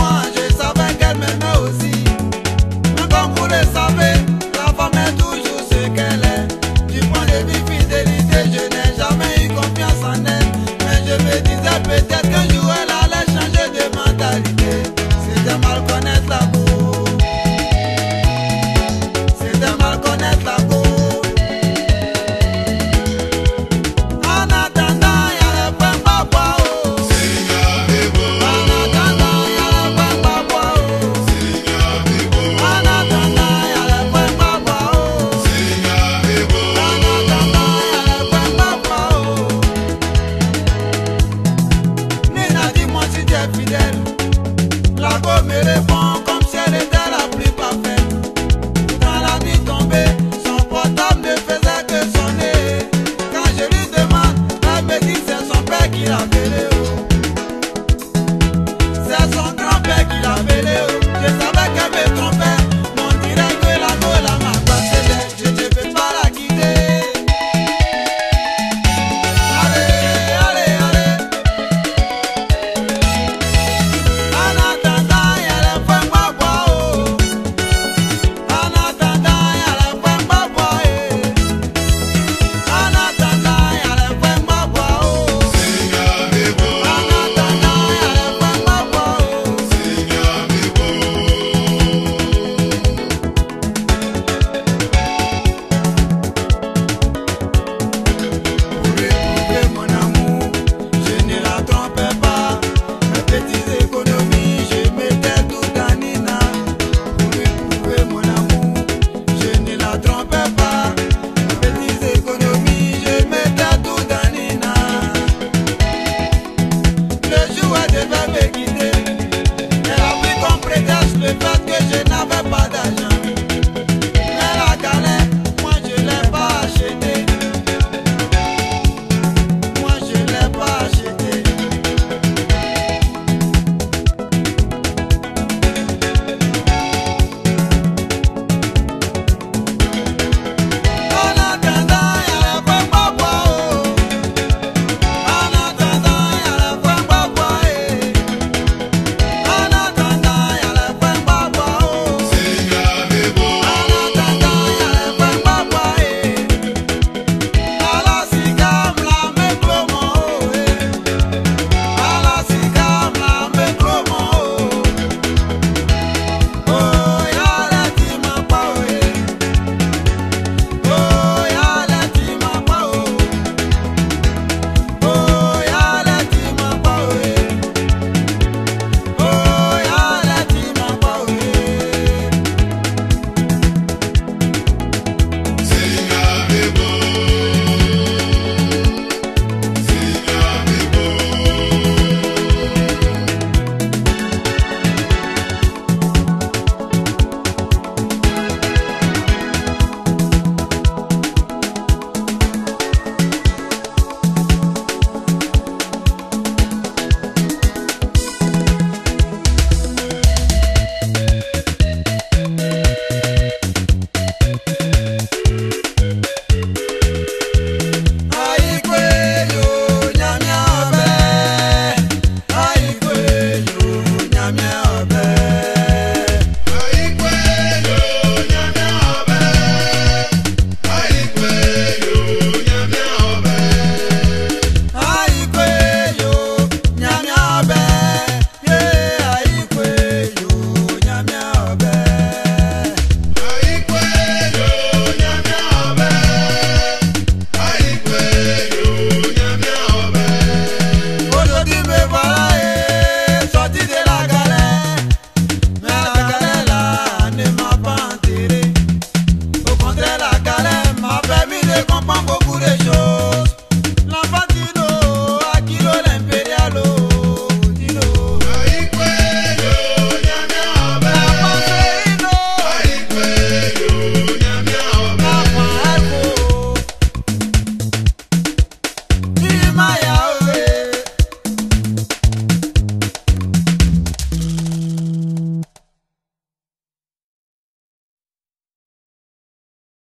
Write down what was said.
one. chefe.